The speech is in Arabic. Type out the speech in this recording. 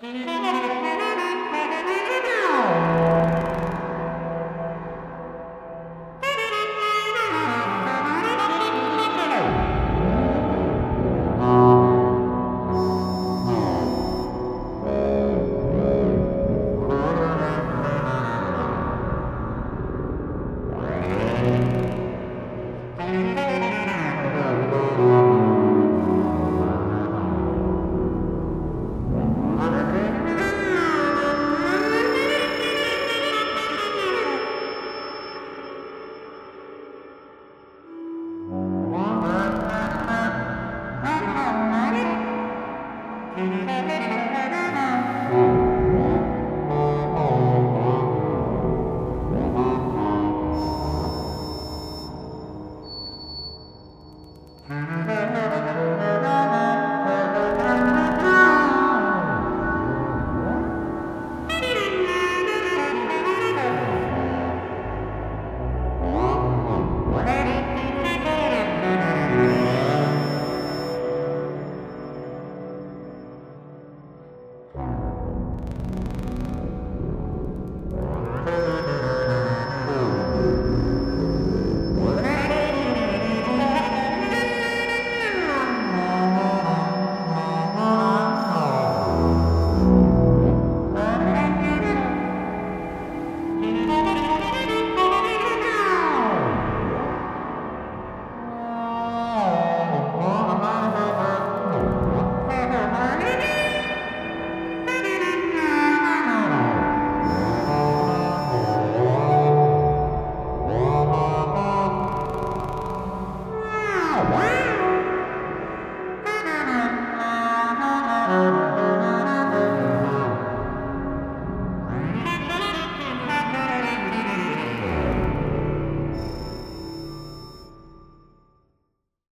Thank Música